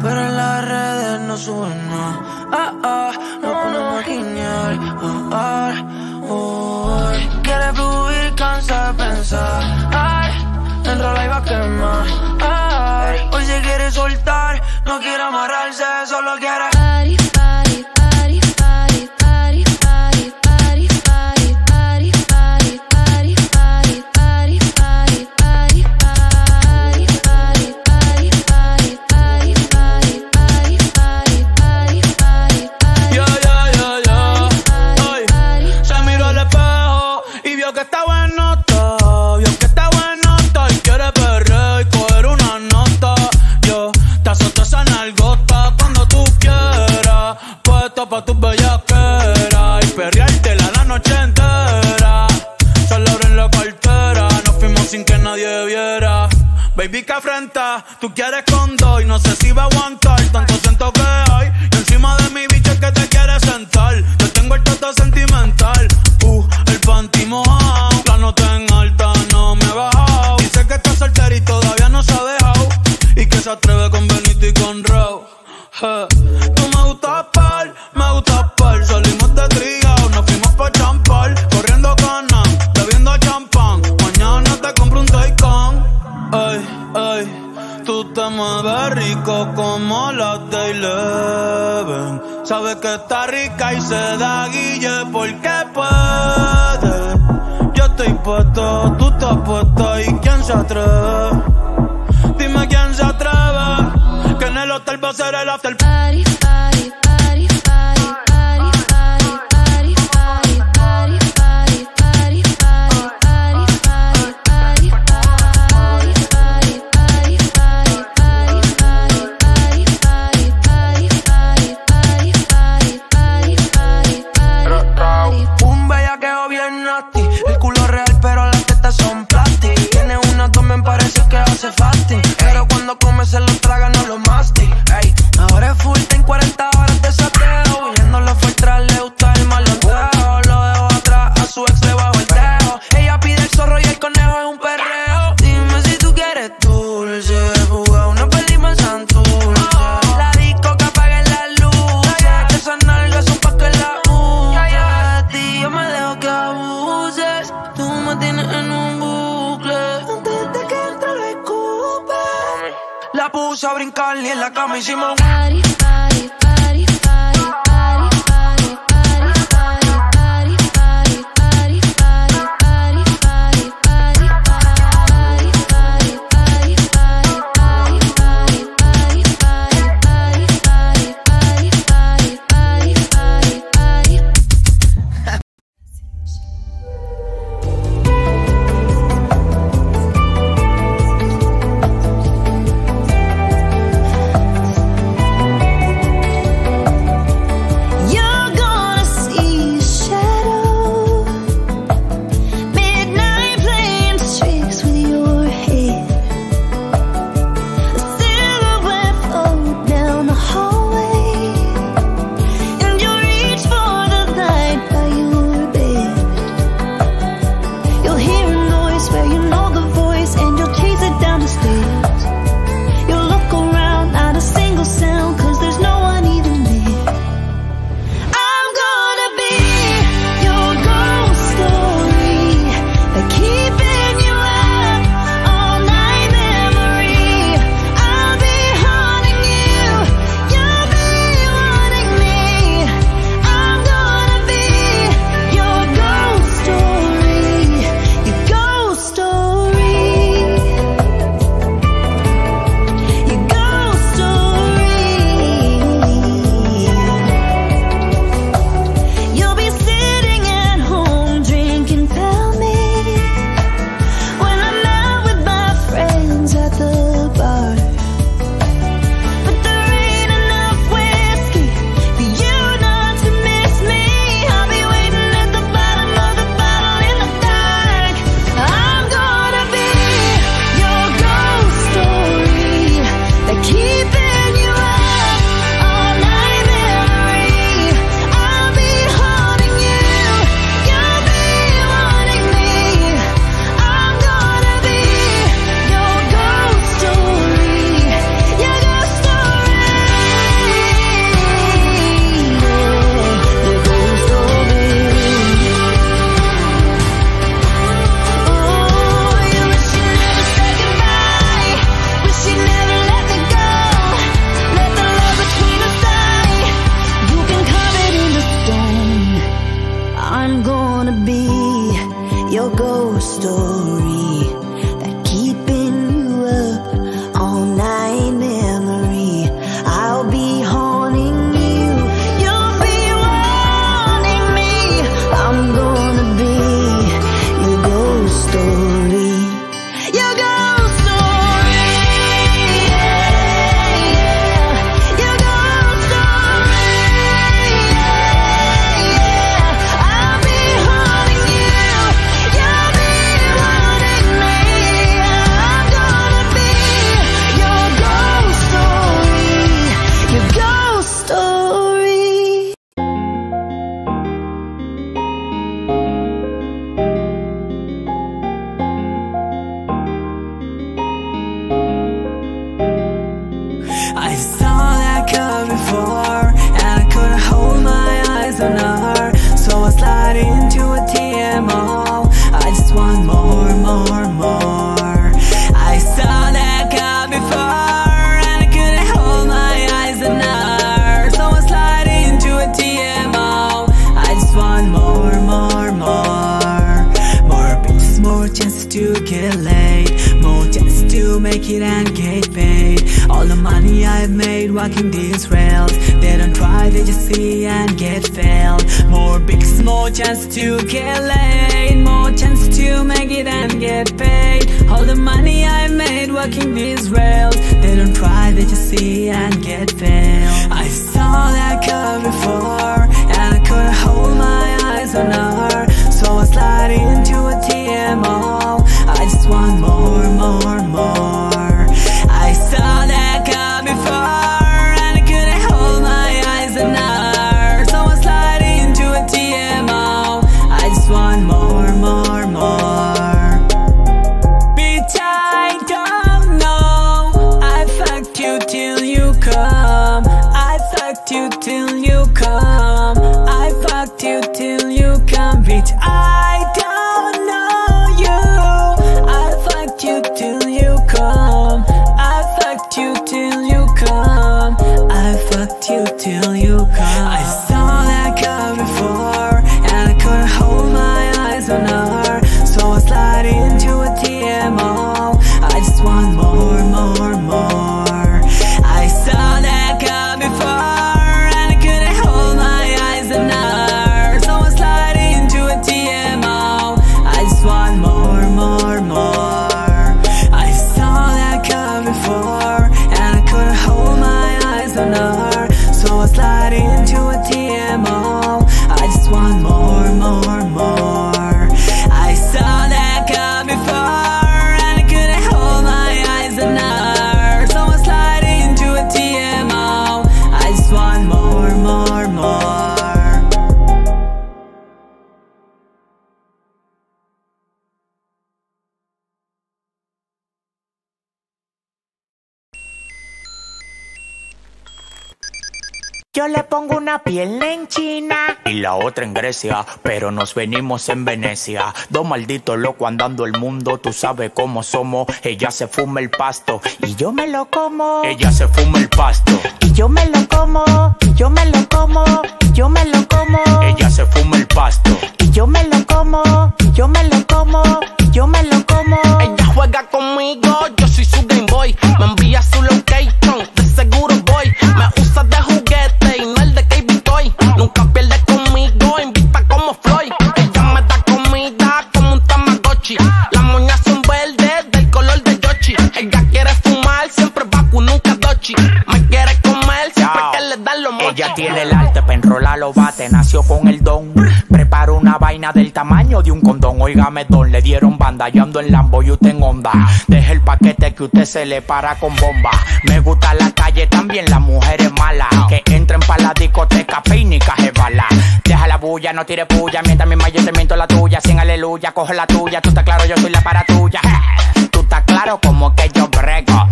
pero en las redes no suben más. Ah, ah, no ponemos a. Ah, ah, oh, Quiere fluir, cansa de pensar. Ay, entra la iba a quemar. Ay, hoy se quiere soltar, no quiere amarrarse, solo quiere. To get together. se da guille porque puede. Yo estoy puesto, tú estás puesto y quién se atreve. Dime quién se atreve, que en el hotel va a ser el after party. brincar ni en la cama hicimos. chance to get laid. More chance to make it and get paid. All the money I've made walking these rails. They don't try, they just see and get failed. More big, more chance to get laid. More chance to make it and get paid. All the money I made walking these rails. They don't try, they just see and get failed. I saw that girl before And I couldn't hold my eyes on her. Yo le pongo una pierna en China y la otra en Grecia, pero nos venimos en Venecia. Dos malditos locos andando el mundo, tú sabes cómo somos. Ella se fuma el pasto y yo me lo como. Ella se fuma el pasto y yo me lo como. Y yo me lo como. Y yo me lo como. Ella se fuma el pasto y yo me lo como. Y yo me lo como. Y yo me lo Ella tiene el arte para enrolar los bates, nació con el don. Prepara una vaina del tamaño de un condón. Óigame, don, le dieron banda. Yo ando en Lambo y usted en onda. Deje el paquete que usted se le para con bomba. Me gusta la calle, también las mujeres malas. Que entren para la discoteca, peinica, bala. Deja la bulla, no tire puya. Mientras mi yo te miento la tuya. Sin aleluya, coge la tuya. Tú estás claro, yo soy la para tuya. Tú estás claro como que yo brego.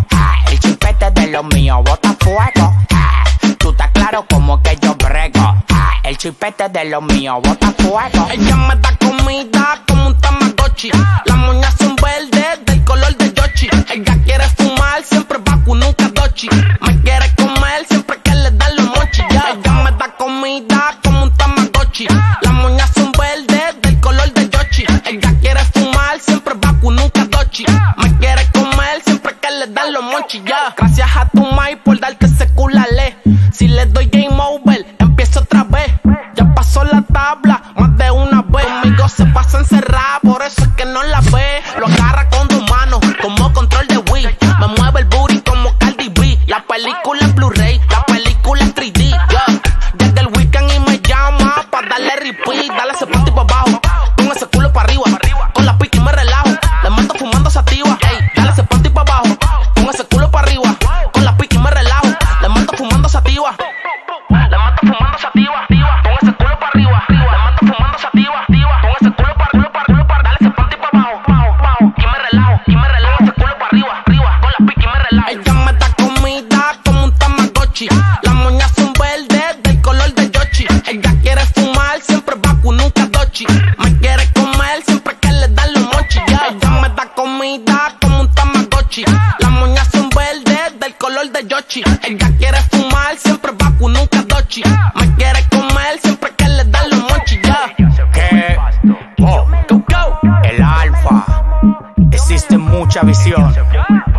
El chipete de los míos bota fuego. Chipete de los míos bota fuego. Ella me da comida como un Tamagotchi. Las moñas son verdes del color de Yoshi. Ella quiere fumar, siempre vacu, nunca Dochi. Me quiere comer, siempre que le dan los mochis. ya. Ella me da comida como un Tamagotchi. Las moñas son verdes del color de Yoshi. Ella quiere fumar, siempre vacu, nunca Dochi. Me quiere comer, siempre que le dan los mochis. ya. Gracias a tu mai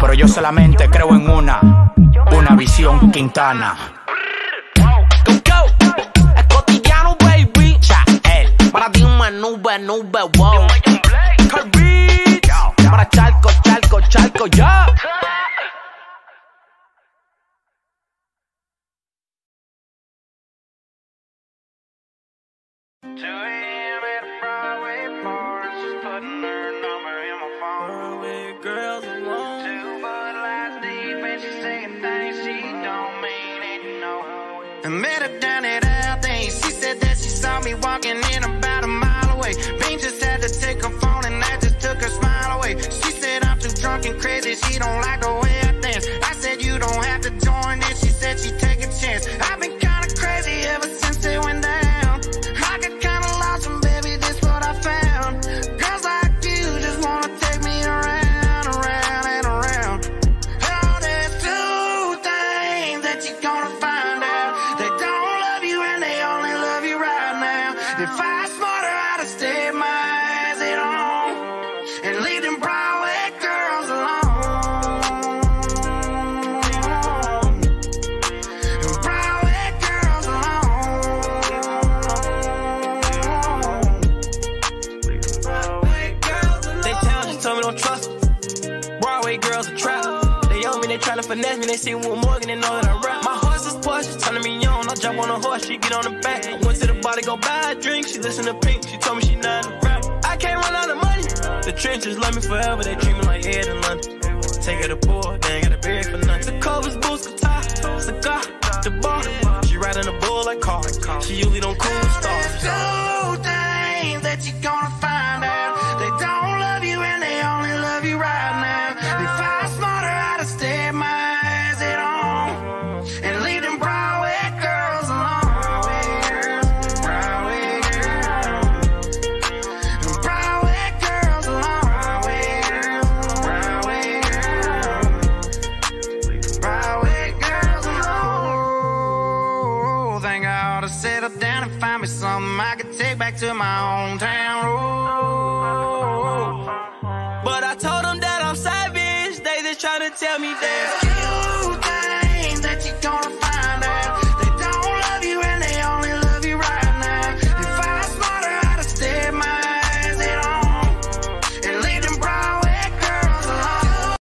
pero yo solamente creo en una. Una visión Quintana. Go, go. Es cotidiano, baby. Chael. Para ti una nube, nube, wow. Carbeats. Para charco, charco, charco, ya. matter down. Finesse me. They see Will Morgan, they know that I rap. My horse is Porsche, turning me on. I jump on a horse, she get on the back. I went to the bar to go buy a drink. She listen to Pink, she told me she not a rap. I can't run out of money. The trenches love me forever, they treat me like Ed in London. Take her to poor, they ain't got a beard for nothing. The covers, boots, guitar, cigar, the bar. She riding a bull like car. She usually don't cool stars. trying to find me something I could take back to my hometown. road. But I told them that I'm savage. They just trying to tell me that.